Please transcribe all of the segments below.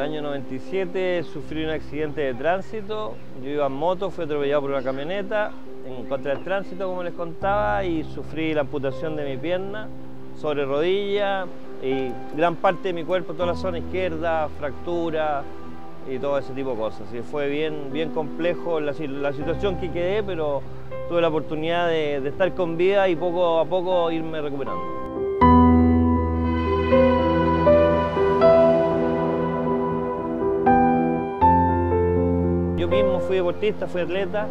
el año 97 sufrí un accidente de tránsito. Yo iba en moto, fui atropellado por una camioneta en contra del tránsito, como les contaba, y sufrí la amputación de mi pierna sobre rodilla y gran parte de mi cuerpo, toda la zona izquierda, fractura y todo ese tipo de cosas. Fue bien, bien complejo la, situación que quedé, pero tuve la oportunidad de estar con vida y poco a poco irme recuperando. Deportista, fui atleta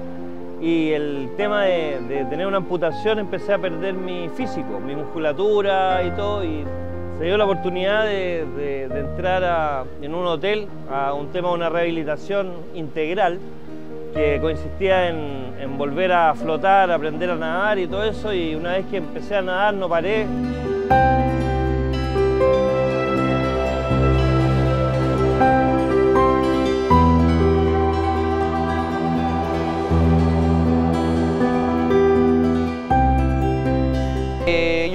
y el tema de, tener una amputación empecé a perder mi físico, mi musculatura y todo y se dio la oportunidad de, entrar en un hotel a un tema de una rehabilitación integral que consistía en, en volver a flotar, aprender a nadar y todo eso y una vez que empecé a nadar no paré.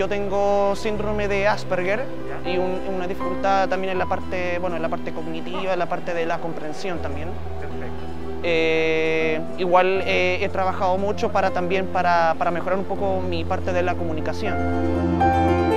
Yo tengo síndrome de Asperger y una dificultad también en la parte, bueno, en la parte cognitiva, en la parte de la comprensión también. Eh, igual eh, he trabajado mucho para también para, para mejorar un poco mi parte de la comunicación.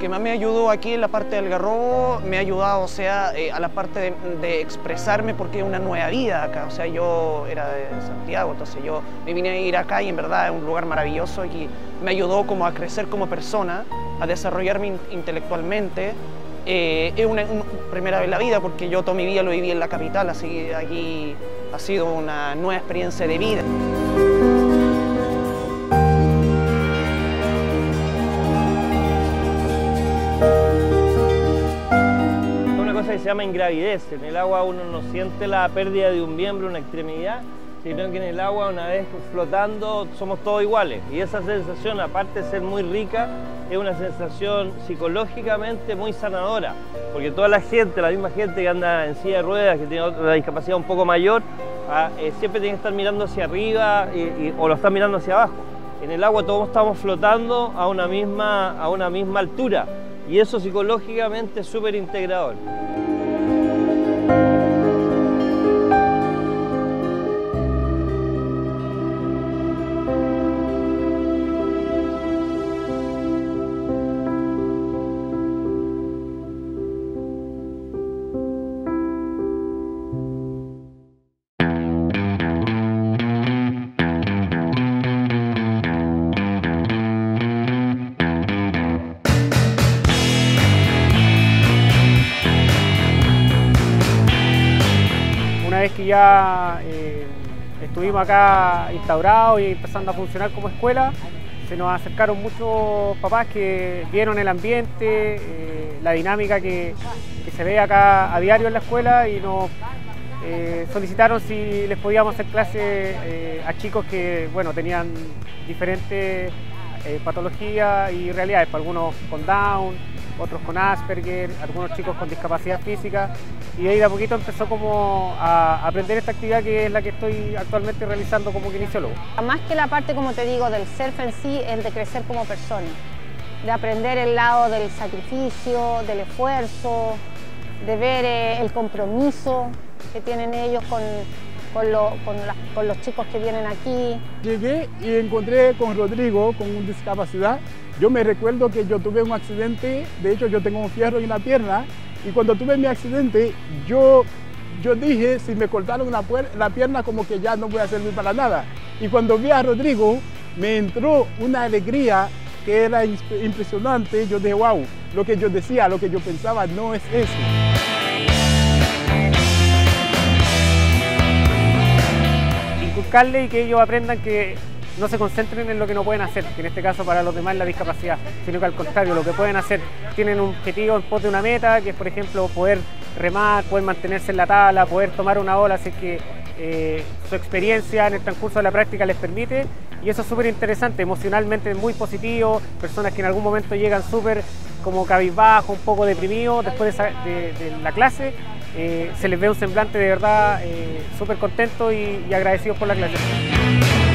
Que más me ayudó aquí en la parte del garrobo, me ha ayudado, o sea, eh, a la parte de, expresarme porque es una nueva vida acá, o sea, yo era de Santiago, entonces yo me vine a ir acá y en verdad es un lugar maravilloso y me ayudó como a crecer como persona, a desarrollarme intelectualmente. Eh, es una, primera vez en la vida porque yo toda mi vida lo viví en la capital, así que aquí ha sido una nueva experiencia de vida. Se llama ingravidez. En el agua uno no siente la pérdida de un miembro, una extremidad, sino que en el agua una vez flotando somos todos iguales. Y esa sensación, aparte de ser muy rica, es una sensación psicológicamente muy sanadora, porque toda la gente, la misma gente que anda en silla de ruedas, que tiene otra discapacidad un poco mayor, ah, eh, siempre tiene que estar mirando hacia arriba o lo están mirando hacia abajo. En el agua todos estamos flotando a una misma, a una misma altura y eso psicológicamente es súper integrador. Ya eh, estuvimos acá instaurados y empezando a funcionar como escuela, se nos acercaron muchos papás que vieron el ambiente, eh, la dinámica que, se ve acá a diario en la escuela y nos eh, solicitaron si les podíamos hacer clases a chicos que bueno, tenían diferentes patologías y realidades, pues, algunos con Down, otros con Asperger, algunos chicos con discapacidad física y de ahí de a poquito empezó como a aprender esta actividad que es la que estoy actualmente realizando como kinesiólogo. Más que la parte, como te digo, del surf en sí, es de crecer como persona, de aprender el lado del sacrificio, del esfuerzo, de ver eh, el compromiso que tienen ellos con, con, los chicos que vienen aquí. Llegué y encontré con Rodrigo con una discapacidad. Yo me recuerdo que yo tuve un accidente, de hecho yo tengo un fierro en la pierna y cuando tuve mi accidente yo, yo dije, si me cortaron la, pierna como que ya no voy a servir para nada. Y cuando vi a Rodrigo me entró una alegría que era impresionante. Yo dije, wow, lo que yo decía, lo que yo pensaba no es eso. inculcarle y que ellos aprendan que no se concentren en lo que no pueden hacer, que en este caso para los demás es la discapacidad, sino que al contrario, lo que pueden hacer, tienen un objetivo en pos de una meta, que es por ejemplo poder remar, poder mantenerse en la tabla, poder tomar una ola, así que eh, su experiencia en el transcurso de la práctica les permite y eso es súper interesante, emocionalmente muy positivo, personas que en algún momento llegan súper como cabizbajo, un poco deprimidos después de, la clase, eh, se les ve un semblante de verdad eh, súper contento y, y agradecidos por la clase.